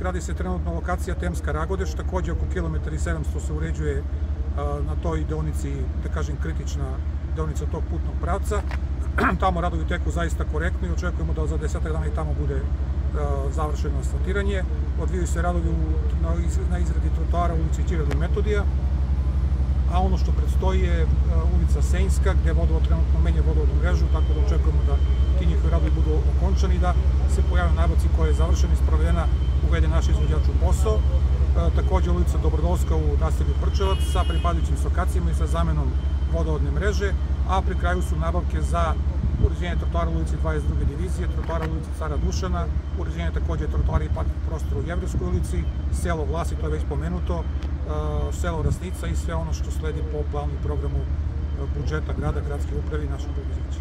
gradi se trenutno lokacija Temska Ragodeš, takođe oko kilometra i 700 se uređuje na toj deonici, da kažem, kritična deonica tog putnog pravca. Tamo radovi teku zaista korektno i očekujemo da za desetak dana i tamo bude završeno asfaltiranje. Odvijaju se radovi na izradi trotoara ulici Ćiradu Metodija, a ono što predstoji je ulica Senjska, gde vodovod trenutno menje vodovodnu mrežu, tako da očekujemo da okončani, da se pojave nabavci koja je završena i sprovedena, uvede naš izvođač u posao. Takođe ulica Dobrodolska u naselju Prčevac sa pripadajućim sokacijama i sa zamenom vodovodne mreže, a pri kraju su nabavke za uređenje trotoara u ulici 22. divizije, trotoara u ulici Cara Dušana, uređenje takođe trotoara i parknog prostora u Jevreskoj ulici, selo Vlasi, to je već pomenuto, selo Rasnica i sve ono što sledi po planu i programu budžeta grada, gradske uprave i našeg preduzeća.